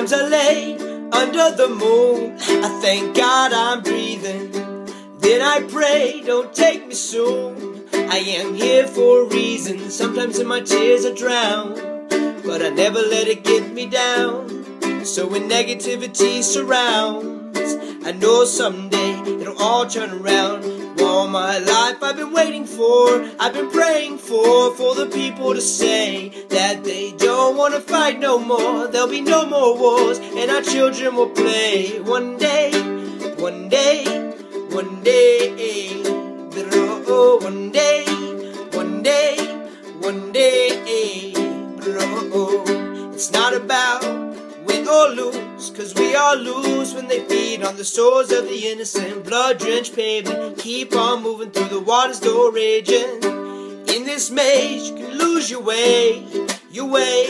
under the moon. I thank God I'm breathing. Then I pray, don't take me soon. I am here for a reason. Sometimes in my tears I drown, but I never let it get me down. So when negativity surrounds, I know someday it'll all turn around all my life I've been waiting for, I've been praying for, for the people to say that they don't want to fight no more. There'll be no more wars, and our children will play. One day, one day, one day, one day, one day, one day. It's not about cause we all lose when they feed on the souls of the innocent. Blood drenched pavement, keep on moving through the waters still raging. In this maze, you can lose your way, your way.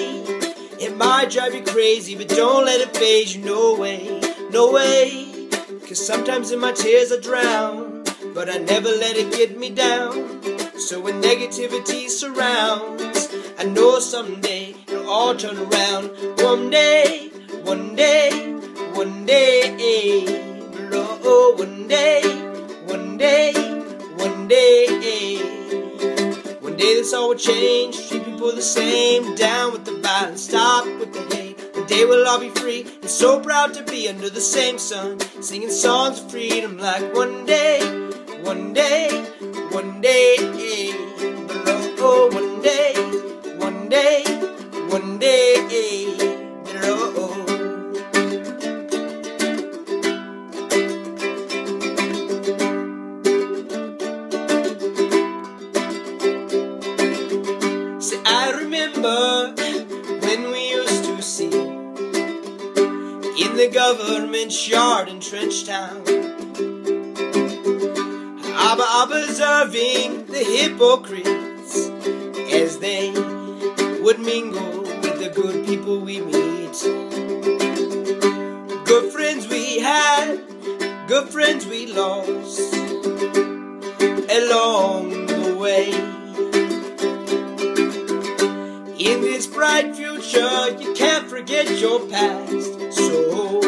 It might drive you crazy, but don't let it faze you. No way, no way. Cause sometimes in my tears I drown, but I never let it get me down. So when negativity surrounds, I know someday it'll all turn around. One day, day this all will change, treat people the same, down with the violence, stop with the hate. One day we'll all be free, and so proud to be under the same sun, singing songs of freedom like one day, one day, one day, oh, oh, one day, one day, one day, the government's yard in Trench Town. Observing the hypocrites as they would mingle with the good people we meet. Good friends we had, good friends we lost along the way. In this bright future, you can't forget your past. So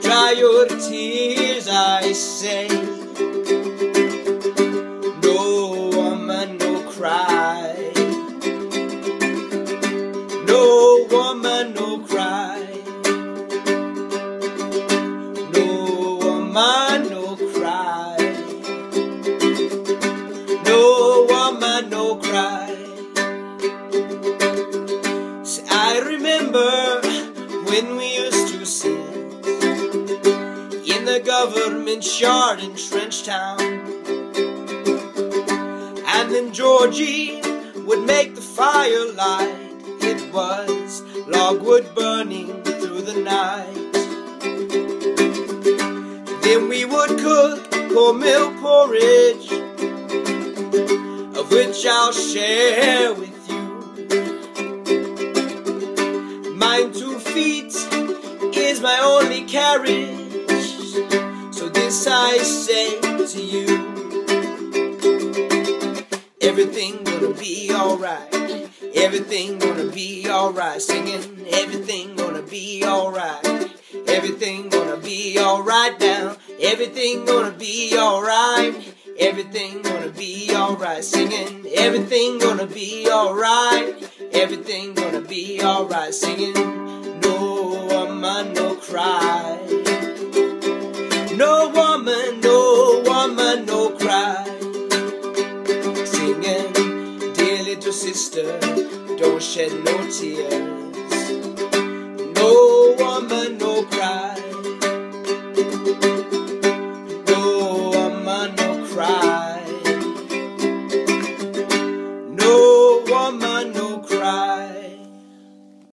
dry your tears, I say. The government yard in Trench Town. And then Georgie would make the fire light. It was logwood burning through the night. Then we would cook cornmeal porridge, of which I'll share with you. Mine two feet is my only carriage. This I say to you. Everything gonna be alright. Everything gonna be alright. Singing, everything gonna be alright. Everything gonna be alright now. Everything gonna be alright. Everything gonna be alright. Singing, everything gonna be alright. Everything gonna be alright. Singing, no woman, no cry. No woman, no woman, no cry. Singing, dear little sister, don't shed no tears. No woman, no cry.